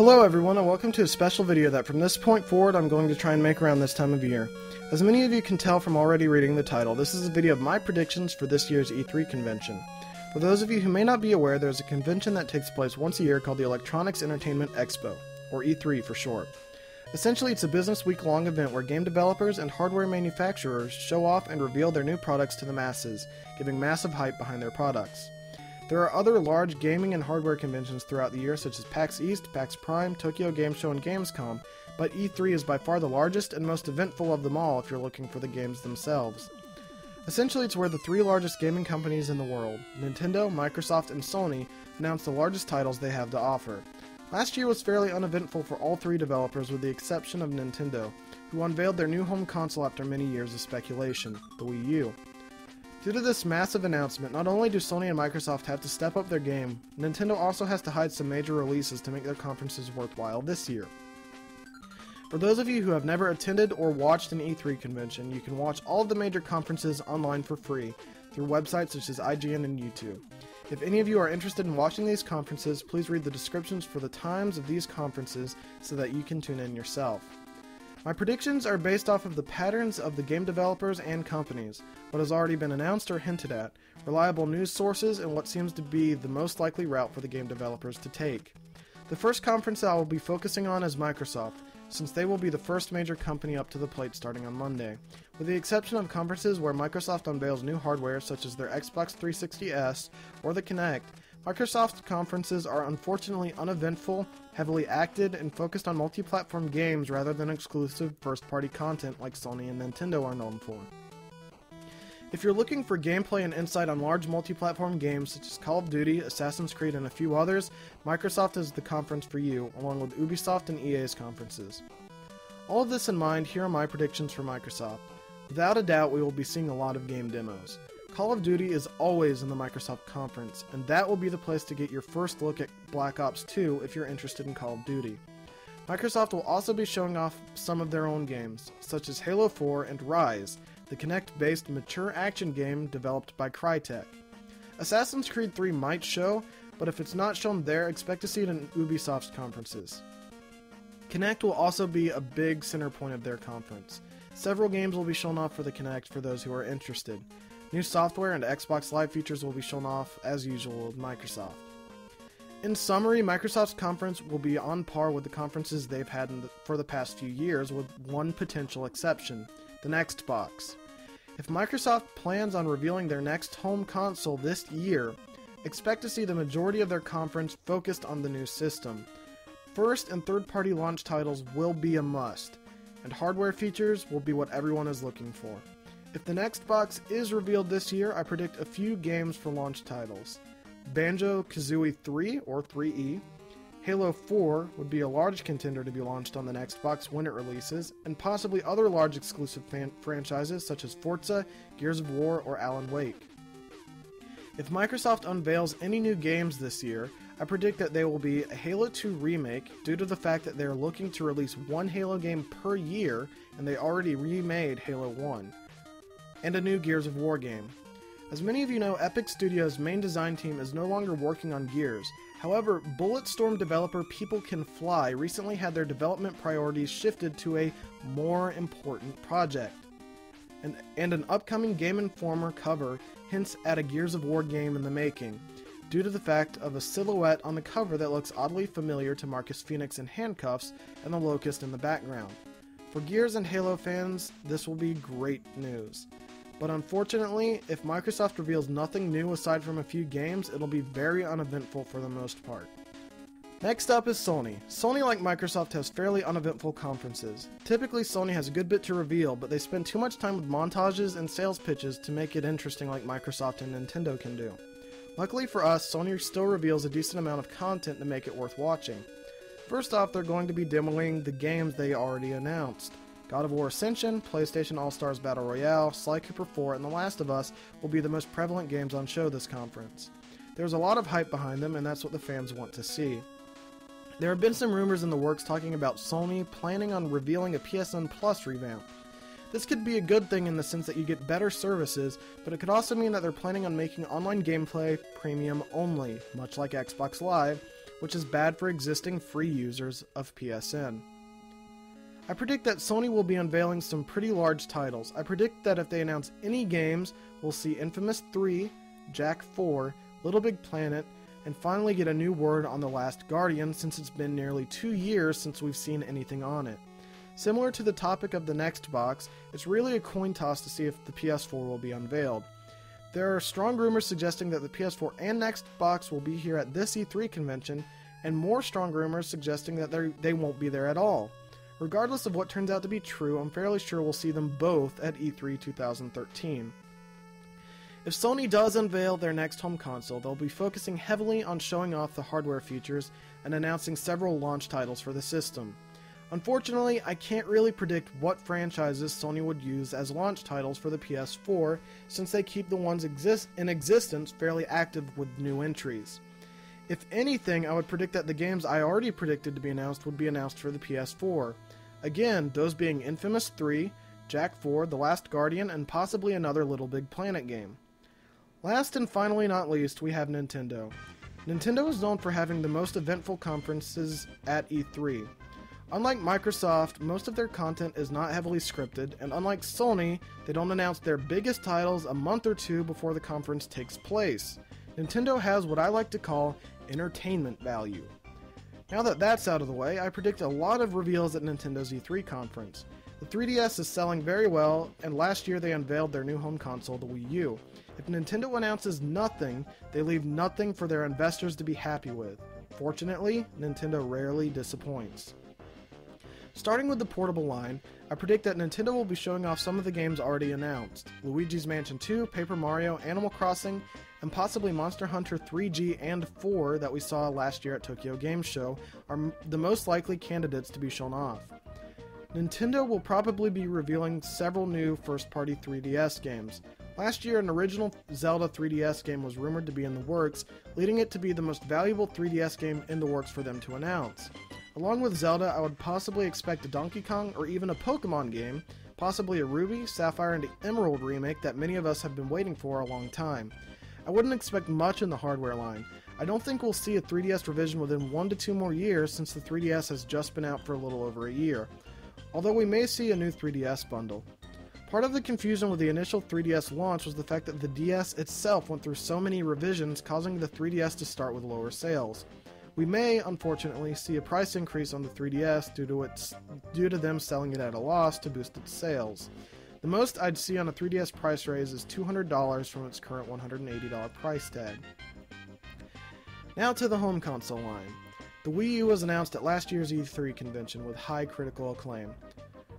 Hello everyone and welcome to a special video that from this point forward I'm going to try and make around this time of year. As many of you can tell from already reading the title, this is a video of my predictions for this year's E3 convention. For those of you who may not be aware, there's a convention that takes place once a year called the Electronics Entertainment Expo, or E3 for short. Essentially, it's a business week long event where game developers and hardware manufacturers show off and reveal their new products to the masses, giving massive hype behind their products. There are other large gaming and hardware conventions throughout the year, such as PAX East, PAX Prime, Tokyo Game Show, and Gamescom, but E3 is by far the largest and most eventful of them all if you're looking for the games themselves. Essentially, it's where the three largest gaming companies in the world Nintendo, Microsoft, and Sony announce the largest titles they have to offer. Last year was fairly uneventful for all three developers, with the exception of Nintendo, who unveiled their new home console after many years of speculation the Wii U. Due to this massive announcement, not only do Sony and Microsoft have to step up their game, Nintendo also has to hide some major releases to make their conferences worthwhile this year. For those of you who have never attended or watched an E3 convention, you can watch all of the major conferences online for free through websites such as IGN and YouTube. If any of you are interested in watching these conferences, please read the descriptions for the times of these conferences so that you can tune in yourself. My predictions are based off of the patterns of the game developers and companies, what has already been announced or hinted at, reliable news sources, and what seems to be the most likely route for the game developers to take. The first conference I will be focusing on is Microsoft, since they will be the first major company up to the plate starting on Monday. With the exception of conferences where Microsoft unveils new hardware such as their Xbox 360S or the Kinect, Microsoft's conferences are unfortunately uneventful, heavily acted, and focused on multi platform games rather than exclusive first party content like Sony and Nintendo are known for. If you're looking for gameplay and insight on large multi platform games such as Call of Duty, Assassin's Creed, and a few others, Microsoft is the conference for you, along with Ubisoft and EA's conferences. All of this in mind, here are my predictions for Microsoft. Without a doubt, we will be seeing a lot of game demos. Call of Duty is always in the Microsoft conference, and that will be the place to get your first look at Black Ops 2 if you're interested in Call of Duty. Microsoft will also be showing off some of their own games, such as Halo 4 and Ryse, the Kinect-based mature action game developed by Crytek. Assassin's Creed 3 might show, but if it's not shown there, expect to see it in Ubisoft's conferences. Kinect will also be a big center point of their conference. Several games will be shown off for the Kinect for those who are interested. New software and Xbox Live features will be shown off, as usual, with Microsoft. In summary, Microsoft's conference will be on par with the conferences they've had the, for the past few years, with one potential exception the next box. If Microsoft plans on revealing their next home console this year, expect to see the majority of their conference focused on the new system. First and third party launch titles will be a must, and hardware features will be what everyone is looking for. If the next box is revealed this year, I predict a few games for launch titles. Banjo Kazooie 3 or 3E, Halo 4 would be a large contender to be launched on the next box when it releases, and possibly other large exclusive fan- franchises such as Forza, Gears of War, or Alan Wake. If Microsoft unveils any new games this year, I predict that they will be a Halo 2 remake due to the fact that they are looking to release one Halo game per year and they already remade Halo 1 and a new Gears of War game. As many of you know, Epic Studios' main design team is no longer working on Gears. However, Bulletstorm developer People Can Fly recently had their development priorities shifted to a more important project. And, and an upcoming Game Informer cover hints at a Gears of War game in the making, due to the fact of a silhouette on the cover that looks oddly familiar to Marcus Fenix in handcuffs and the Locust in the background. For Gears and Halo fans, this will be great news. But unfortunately, if Microsoft reveals nothing new aside from a few games, it'll be very uneventful for the most part. Next up is Sony. Sony, like Microsoft, has fairly uneventful conferences. Typically, Sony has a good bit to reveal, but they spend too much time with montages and sales pitches to make it interesting like Microsoft and Nintendo can do. Luckily for us, Sony still reveals a decent amount of content to make it worth watching. First off, they're going to be demoing the games they already announced. God of War Ascension, PlayStation All Stars Battle Royale, Sly Cooper 4, and The Last of Us will be the most prevalent games on show this conference. There's a lot of hype behind them, and that's what the fans want to see. There have been some rumors in the works talking about Sony planning on revealing a PSN Plus revamp. This could be a good thing in the sense that you get better services, but it could also mean that they're planning on making online gameplay premium only, much like Xbox Live, which is bad for existing free users of PSN. I predict that Sony will be unveiling some pretty large titles. I predict that if they announce any games, we'll see Infamous 3, Jak 4, Little Big Planet, and finally get a new word on The Last Guardian since it's been nearly two years since we've seen anything on it. Similar to the topic of the next box, it's really a coin toss to see if the PS4 will be unveiled. There are strong rumors suggesting that the PS4 and next box will be here at this E3 convention, and more strong rumors suggesting that they won't be there at all. Regardless of what turns out to be true, I'm fairly sure we'll see them both at E3 2013. If Sony does unveil their next home console, they'll be focusing heavily on showing off the hardware features and announcing several launch titles for the system. Unfortunately, I can't really predict what franchises Sony would use as launch titles for the PS4 since they keep the ones exist in existence fairly active with new entries. If anything, I would predict that the games I already predicted to be announced would be announced for the PS4. Again, those being Infamous 3, Jak 4, The Last Guardian, and possibly another Little Big Planet game. Last and finally not least, we have Nintendo. Nintendo is known for having the most eventful conferences at E3. Unlike Microsoft, most of their content is not heavily scripted, and unlike Sony, they don't announce their biggest titles a month or two before the conference takes place. Nintendo has what I like to call entertainment value. Now that that's out of the way, I predict a lot of reveals at Nintendo's E3 conference. The 3DS is selling very well, and last year they unveiled their new home console, the Wii U. If Nintendo announces nothing, they leave nothing for their investors to be happy with. Fortunately, Nintendo rarely disappoints. Starting with the portable line, I predict that Nintendo will be showing off some of the games already announced Luigi's Mansion 2, Paper Mario, Animal Crossing, and possibly Monster Hunter 3G and 4 that we saw last year at Tokyo Game Show are the most likely candidates to be shown off. Nintendo will probably be revealing several new first party 3DS games. Last year, an original Zelda 3DS game was rumored to be in the works, leading it to be the most valuable 3DS game in the works for them to announce. Along with Zelda, I would possibly expect a Donkey Kong or even a Pokemon game, possibly a Ruby, Sapphire, and Emerald remake that many of us have been waiting for a long time. I wouldn't expect much in the hardware line. I don't think we'll see a 3DS revision within one to two more years since the 3DS has just been out for a little over a year, although we may see a new 3DS bundle. Part of the confusion with the initial 3DS launch was the fact that the DS itself went through so many revisions, causing the 3DS to start with lower sales. We may, unfortunately, see a price increase on the 3DS due to its due to them selling it at a loss to boost its sales. The most I'd see on a 3DS price raise is $200 from its current $180 price tag. Now to the home console line. The Wii U was announced at last year's E3 convention with high critical acclaim.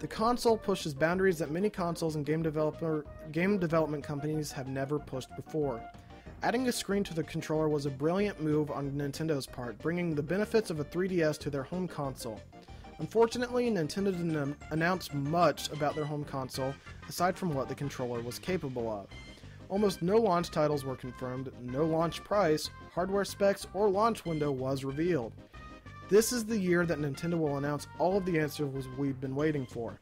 The console pushes boundaries that many consoles and game developer game development companies have never pushed before. Adding a screen to the controller was a brilliant move on Nintendo's part, bringing the benefits of a 3DS to their home console. Unfortunately, Nintendo didn't announce much about their home console aside from what the controller was capable of. Almost no launch titles were confirmed, no launch price, hardware specs, or launch window was revealed. This is the year that Nintendo will announce all of the answers we've been waiting for.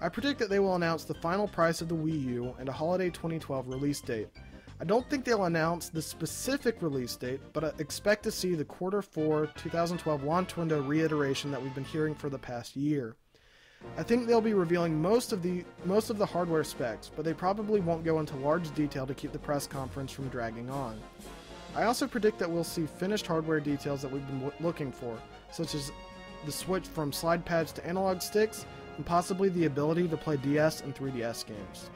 I predict that they will announce the final price of the Wii U and a holiday 2012 release date. I don't think they'll announce the specific release date, but I expect to see the quarter 4 2012 launch window reiteration that we've been hearing for the past year. I think they'll be revealing most of the most of the hardware specs, but they probably won't go into large detail to keep the press conference from dragging on. I also predict that we'll see finished hardware details that we've been looking for, such as the switch from slide pads to analog sticks, and possibly the ability to play DS and 3DS games.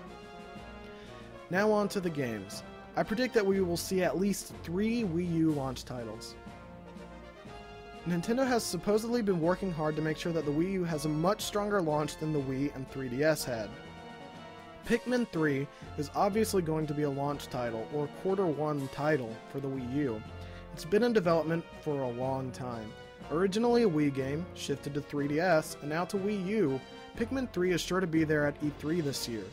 Now on to the games. I predict that we will see at least three Wii U launch titles. Nintendo has supposedly been working hard to make sure that the Wii U has a much stronger launch than the Wii and 3DS had. Pikmin 3 is obviously going to be a launch title, or quarter one title, for the Wii U. It's been in development for a long time. Originally a Wii game, shifted to 3DS, and now to Wii U, Pikmin 3 is sure to be there at E3 this year.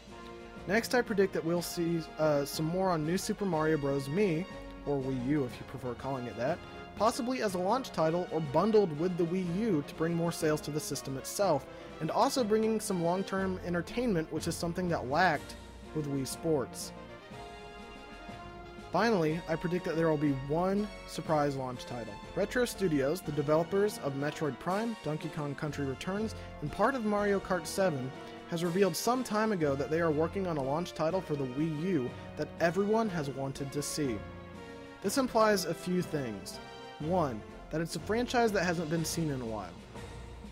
Next, I predict that we'll see uh, some more on New Super Mario Bros. Mii, or Wii U if you prefer calling it that, possibly as a launch title or bundled with the Wii U to bring more sales to the system itself, and also bringing some long term entertainment, which is something that lacked with Wii Sports. Finally, I predict that there will be one surprise launch title. Retro Studios, the developers of Metroid Prime, Donkey Kong Country Returns, and part of Mario Kart 7, has revealed some time ago that they are working on a launch title for the Wii U that everyone has wanted to see. This implies a few things. One, that it's a franchise that hasn't been seen in a while.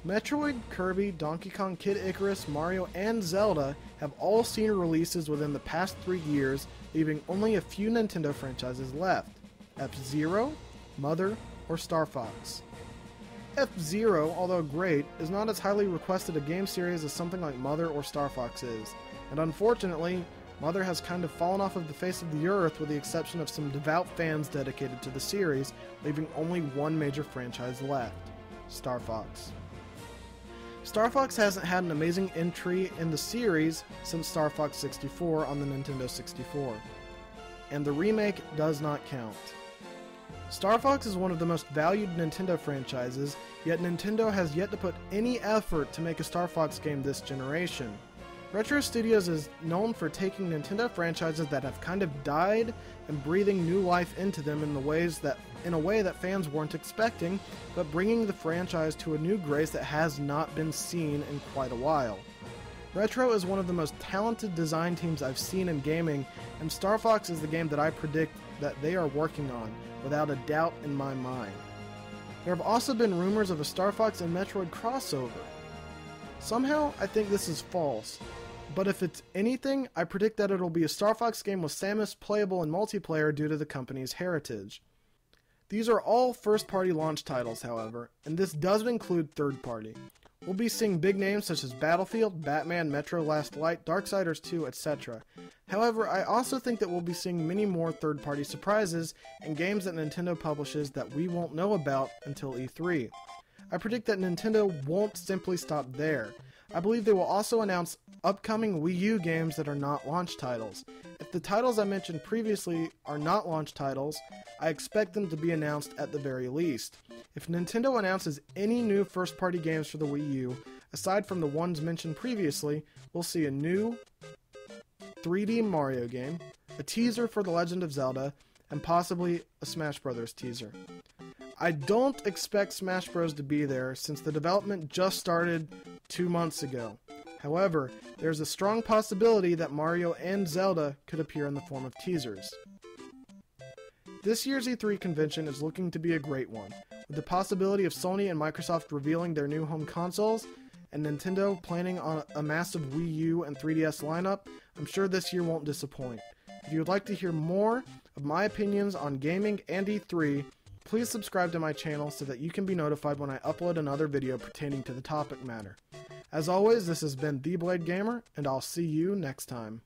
Metroid, Kirby, Donkey Kong, Kid Icarus, Mario, and Zelda have all seen releases within the past three years, leaving only a few Nintendo franchises left F Zero, Mother, or Star Fox. F Zero, although great, is not as highly requested a game series as something like Mother or Star Fox is, and unfortunately, Mother has kind of fallen off of the face of the earth with the exception of some devout fans dedicated to the series, leaving only one major franchise left Star Fox. Star Fox hasn't had an amazing entry in the series since Star Fox 64 on the Nintendo 64, and the remake does not count. Star Fox is one of the most valued Nintendo franchises, yet Nintendo has yet to put any effort to make a Star Fox game this generation. Retro Studios is known for taking Nintendo franchises that have kind of died and breathing new life into them in the ways that in a way that fans weren't expecting, but bringing the franchise to a new grace that has not been seen in quite a while. Retro is one of the most talented design teams I've seen in gaming, and Star Fox is the game that I predict that they are working on, without a doubt in my mind. There have also been rumors of a Star Fox and Metroid crossover. Somehow, I think this is false, but if it's anything, I predict that it'll be a Star Fox game with Samus playable in multiplayer due to the company's heritage. These are all first party launch titles, however, and this doesn't include third party. We'll be seeing big names such as Battlefield, Batman, Metro Last Light, Darksiders 2, etc. However, I also think that we'll be seeing many more third party surprises and games that Nintendo publishes that we won't know about until E3. I predict that Nintendo won't simply stop there. I believe they will also announce upcoming Wii U games that are not launch titles. The titles I mentioned previously are not launch titles, I expect them to be announced at the very least. If Nintendo announces any new first party games for the Wii U, aside from the ones mentioned previously, we'll see a new 3D Mario game, a teaser for The Legend of Zelda, and possibly a Smash Bros. teaser. I don't expect Smash Bros. to be there since the development just started two months ago. However, there's a strong possibility that Mario and Zelda could appear in the form of teasers. This year's E3 convention is looking to be a great one, with the possibility of Sony and Microsoft revealing their new home consoles and Nintendo planning on a massive Wii U and 3DS lineup. I'm sure this year won't disappoint. If you would like to hear more of my opinions on gaming and E3, please subscribe to my channel so that you can be notified when I upload another video pertaining to the topic matter. As always, this has been The Blade Gamer, and I'll see you next time.